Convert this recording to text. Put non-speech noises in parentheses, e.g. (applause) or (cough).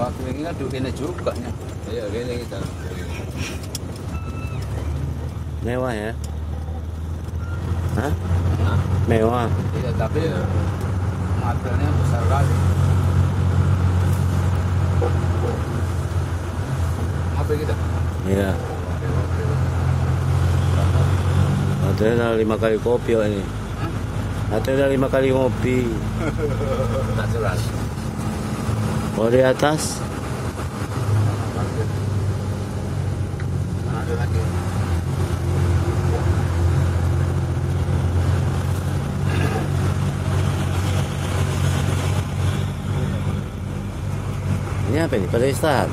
Ini kan duduk ini juga nya. Iya, gini kita. Mewah ya? Hah? Nah, Mewah. Iya, tapi materialnya besar kali. Apa kita? Iya. Ada lima kali kopi ini. Ada lima kali ngopi. (laughs) natural. Oh di atas. Ini apa ini? Pada istirahat.